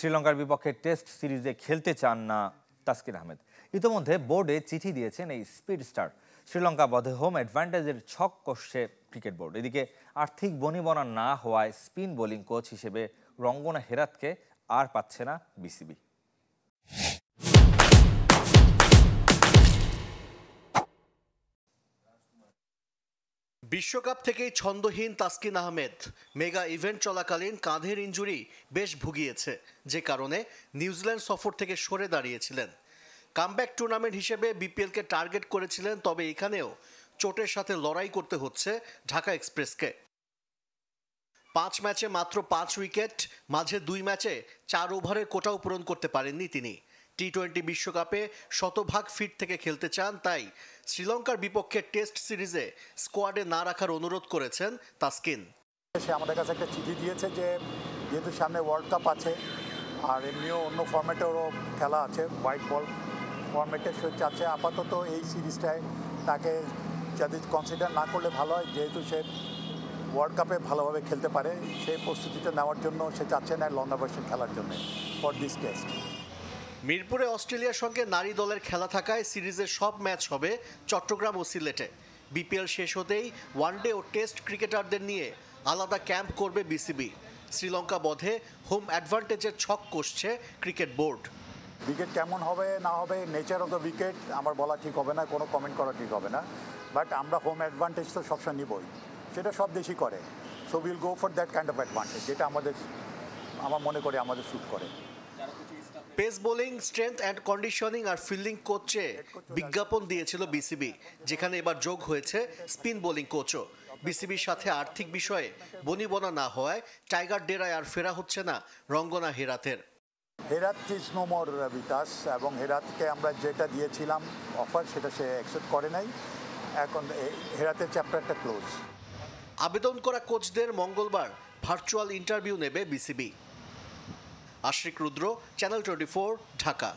শ্রীলঙ্কার বিপক্ষে টেস্ট সিরিজে খেলতে চান না তাসকির আহমেদ। ইতিমধ্যে বোর্ডে চিঠি দিয়েছেন এই স্পিড স্টার। শ্রীলঙ্কা বধে হোম অ্যাডভান্টেজের ছক কষছে ক্রিকেট বোর্ড। এদিকে আর্থিক বনিবনা না হওয়ায় স্পিন বোলিং কোচ হিসেবে রঙ্গনা হেরাতকে আর পাচ্ছে না বিসিবি। বিশ্বকাপ থেকেই ছন্দহীন তাসকিন আহমেদ। মেগা ইভেন্ট চলাকালীন কাঁধের ইঞ্জুরি বেশ ভুগিয়েছে, যে কারণে নিউজিল্যান্ড সফর থেকে সরে দাঁড়িয়েছিলেন। কামব্যাক টুর্নামেন্ট হিসেবে বিপিএলকে টার্গেট করেছিলেন, তবে এখানেও চোটের সাথে লড়াই করতে হচ্ছে ঢাকা এক্সপ্রেসকে। পাঁচ ম্যাচে মাত্র পাঁচ উইকেট, মাঝে দুই ম্যাচে চার ওভারের কোটাও পূরণ করতে পারেননি তিনি। টি টোয়েন্টি বিশ্বকাপে শতভাগ ফিট থেকে খেলতে চান, তাই শ্রীলঙ্কার বিপক্ষে টেস্ট সিরিজে স্কোয়াডে না রাখার অনুরোধ করেছেন তাসকিন। সে আমাদের কাছে একটা চিঠি দিয়েছে যে যেহেতু সামনে ওয়ার্ল্ড কাপ আছে, আর এমনিও অন্য ফর্ম্যাটেরও খেলা আছে হোয়াইট বল ফর্ম্যাটে সে চাচ্ছে আপাতত এই সিরিজটায় তাকে যাতে কনসিডার না করলে ভালো হয়, যেহেতু সে ওয়ার্ল্ড কাপে ভালোভাবে খেলতে পারে, সেই প্রস্তুতিটা নেওয়ার জন্য সে চাচ্ছে না ভার্সন খেলার জন্য ফর দিস টেস্ট মিরপুরে অস্ট্রেলিয়ার সঙ্গে নারী দলের খেলা থাকায় সিরিজের সব ম্যাচ হবে চট্টগ্রাম ও সিলেটে। বিপিএল শেষ হতেই ওয়ানডে ও টেস্ট ক্রিকেটারদের নিয়ে আলাদা ক্যাম্প করবে বিসিবি। শ্রীলঙ্কা বধে হোম অ্যাডভান্টেজের ছক কষছে ক্রিকেট বোর্ড। উইকেট কেমন হবে, না হবে নেচার অফ দ্য উইকেট আমার বলা ঠিক হবে না, কোনো কমেন্ট করা ঠিক হবে না। বাট আমরা হোম অ্যাডভান্টেজ তো সবসময় নিবই। সেটা সব দেশই করে। So will go for that kind of advantage যেটা আমাদের, আমার মনে করে আমাদের শ্যুট করে। Pace bowling strength and conditioning R fielding কোচে বিজ্ঞাপন দিয়েছিল বিসিবি যেখানে এবার যোগ হয়েছে স্পিন বোলিং কোচও বিসিবির সাথে আর্থিক বিষয়ে বনিবনা না হওয়ায় টাইগার ডেরায় আর ফেরা হচ্ছে না রঙ্গনা হেরাতের। হেরাত ইজ নো মোর বিকাশ এবং হেরাতকে আমরা যেটা দিয়েছিলাম অফার সেটা সে অ্যাকসেপ্ট করে নাই। এখন হেরাতের চ্যাপ্টারটা ক্লোজ আবেদন করা কোচদের মঙ্গলবার ভার্চুয়াল ইন্টারভিউ নেবে BCB Ashrik Rudra channel twenty Dhaka.